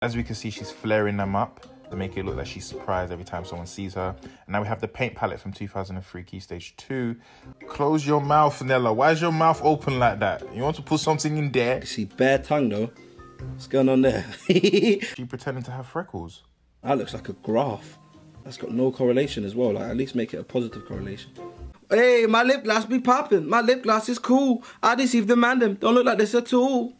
As we can see, she's flaring them up to make it look like she's surprised every time someone sees her. And now we have the paint palette from 2003 Key Stage 2. Close your mouth, Nella. Why is your mouth open like that? You want to put something in there? You see bare tongue though. What's going on there? she pretending to have freckles. That looks like a graph. That's got no correlation as well. Like at least make it a positive correlation. Hey, my lip gloss be popping. My lip gloss is cool. I deceive the man. Don't look like this at all.